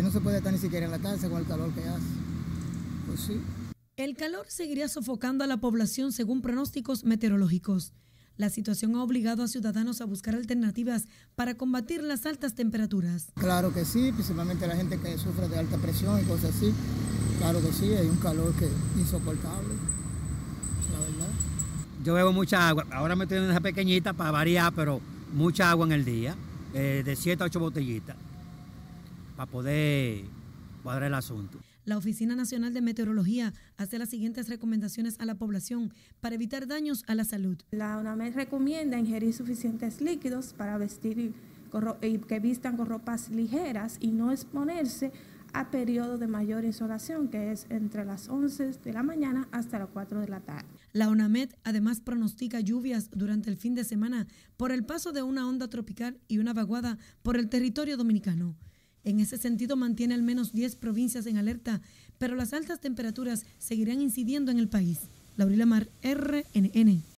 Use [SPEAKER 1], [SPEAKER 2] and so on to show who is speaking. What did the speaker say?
[SPEAKER 1] no se puede estar ni siquiera en la casa con el calor que hace. Pues sí.
[SPEAKER 2] El calor seguiría sofocando a la población según pronósticos meteorológicos. La situación ha obligado a ciudadanos a buscar alternativas para combatir las altas temperaturas.
[SPEAKER 1] Claro que sí, principalmente la gente que sufre de alta presión y cosas así. Claro que sí, hay un calor que es insoportable, la verdad.
[SPEAKER 3] Yo bebo mucha agua, ahora me estoy en esa pequeñita para variar, pero mucha agua en el día, eh, de 7 a 8 botellitas, para poder cuadrar el asunto.
[SPEAKER 2] La Oficina Nacional de Meteorología hace las siguientes recomendaciones a la población para evitar daños a la salud.
[SPEAKER 4] La UNAMED recomienda ingerir suficientes líquidos para vestir y que vistan con ropas ligeras y no exponerse a periodos de mayor insolación, que es entre las 11 de la mañana hasta las 4 de la tarde.
[SPEAKER 2] La UNAMED además pronostica lluvias durante el fin de semana por el paso de una onda tropical y una vaguada por el territorio dominicano. En ese sentido, mantiene al menos 10 provincias en alerta, pero las altas temperaturas seguirán incidiendo en el país. Laurila Mar, RNN.